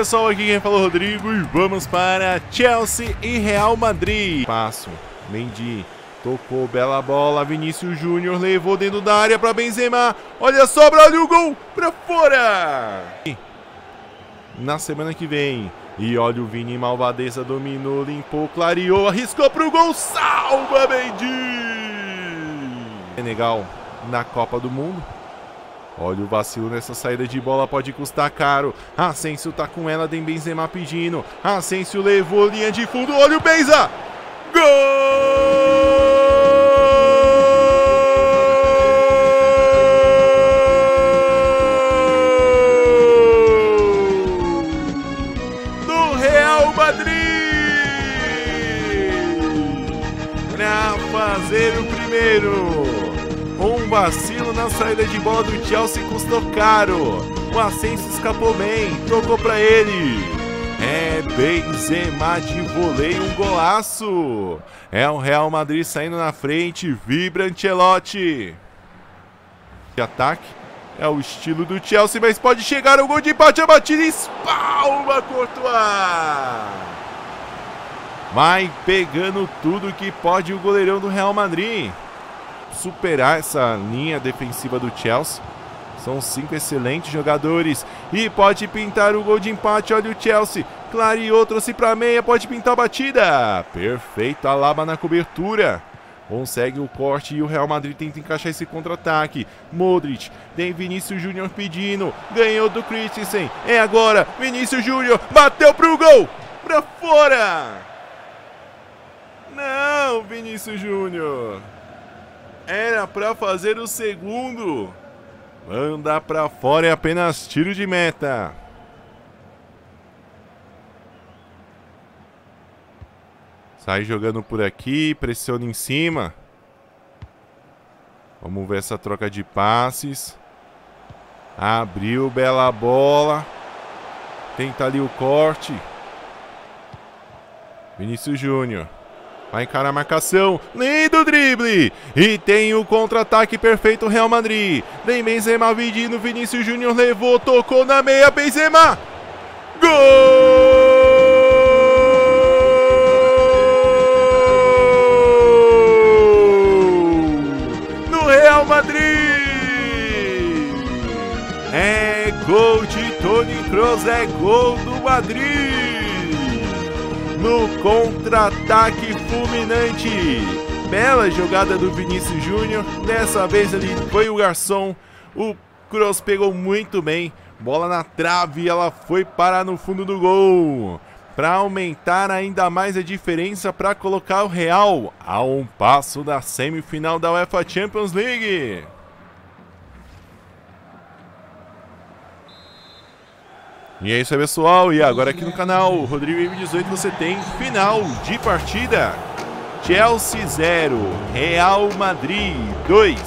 pessoal, aqui quem falou Rodrigo e vamos para Chelsea e Real Madrid. Passo, Mendy, tocou, bela bola, Vinícius Júnior levou dentro da área para Benzema. Olha sobra, olha o gol para fora. Na semana que vem, e olha o Vini Malvadeza dominou, limpou, clareou, arriscou pro gol, salva Mendy! Senegal na Copa do Mundo. Olha o vacilo nessa saída de bola, pode custar caro. Asensio tá com ela, tem Benzema pedindo. Asensio levou linha de fundo, olha o Benza! Gol! Do Real Madrid! Pra fazer o primeiro. Vacilo na saída de bola do Chelsea custou caro. O Ascenso escapou bem, tocou para ele. É Benzema de voleio, um golaço. É o Real Madrid saindo na frente, vibra Ancelotti. De ataque é o estilo do Chelsea, mas pode chegar o gol de empate, a batida espalma Courtois. Vai pegando tudo que pode o goleirão do Real Madrid superar essa linha defensiva do Chelsea. São cinco excelentes jogadores. E pode pintar o gol de empate. Olha o Chelsea. Clareou, trouxe para meia. Pode pintar a batida. Perfeito. Alaba na cobertura. Consegue o corte e o Real Madrid tenta encaixar esse contra-ataque. Modric, tem Vinícius Júnior pedindo. Ganhou do Christensen. É agora. Vinícius Júnior bateu pro gol. Pra fora. Não, Vinícius Júnior. Era para fazer o segundo. Manda para fora é apenas tiro de meta. Sai jogando por aqui, pressiona em cima. Vamos ver essa troca de passes. Abriu, bela bola. Tenta ali o corte. Vinícius Júnior. Vai encarar a marcação. Lindo drible. E tem o contra-ataque perfeito Real Madrid. Vem Benzema pedindo. Vinícius Júnior levou. Tocou na meia. Benzema. Gol! No Real Madrid. É gol de Toni Kroos. É gol do Madrid no contra-ataque fulminante. Bela jogada do Vinícius Júnior. Dessa vez ele foi o garçom. O Cross pegou muito bem. Bola na trave e ela foi parar no fundo do gol. Para aumentar ainda mais a diferença para colocar o Real a um passo da semifinal da UEFA Champions League. E é isso aí, pessoal. E agora aqui no canal Rodrigo M18 você tem final de partida. Chelsea 0, Real Madrid 2.